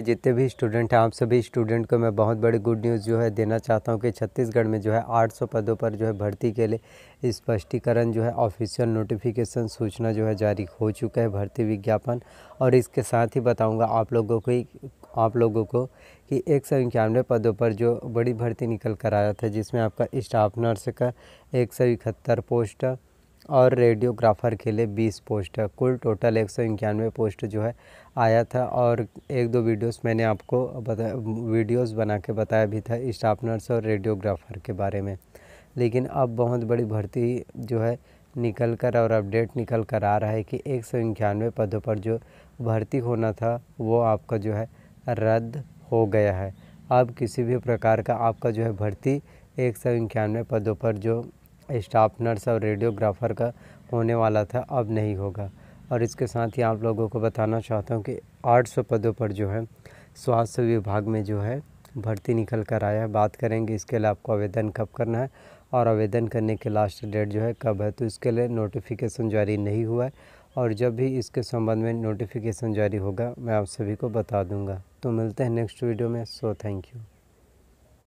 जितने भी स्टूडेंट हैं, आप सभी स्टूडेंट को मैं बहुत बड़ी गुड न्यूज़ जो है देना चाहता हूँ कि छत्तीसगढ़ में जो है 800 पदों पर जो है भर्ती के लिए स्पष्टीकरण जो है ऑफिशियल नोटिफिकेशन सूचना जो है जारी हो चुका है भर्ती विज्ञापन। और इसके साथ ही बताऊँगा आप लोगों को आप लोगों को कि एक सौ इक्यानवे पदों पर जो बड़ी भर्ती निकल कर आया था, जिसमें आपका स्टाफ नर्स का एक सौ इकहत्तर पोस्ट और रेडियोग्राफर के लिए बीस पोस्ट है। कुल टोटल एक सौ इक्यानवे पोस्ट जो है, आया था और एक दो वीडियोस मैंने आपको बता, वीडियोस बना के बताया भी था स्टाफ नर्स और रेडियोग्राफर के बारे में। लेकिन अब बहुत बड़ी भर्ती जो है, निकल कर और अपडेट निकल कर आ रहा है कि एक सौ इक्यानवे पदों पर जो भर्ती होना था, वो आपका जो है, रद्द हो गया है। अब किसी भी प्रकार का आपका जो है भर्ती एक सौ इक्यानवे पदों पर जो स्टाफ नर्स और रेडियोग्राफर का होने वाला था, अब नहीं होगा। और इसके साथ ही आप लोगों को बताना चाहता हूँ कि 800 पदों पर जो है, स्वास्थ्य विभाग में जो है, भर्ती निकल कर आया है। बात करेंगे इसके लिए आपको आवेदन कब करना है और आवेदन करने की लास्ट डेट जो है कब है तो इसके लिए नोटिफिकेशन जारी नहीं हुआ है। और जब भी इसके संबंध में नोटिफिकेशन जारी होगा, मैं आप सभी को बता दूँगा। तो मिलते हैं नेक्स्ट वीडियो में। So thank you.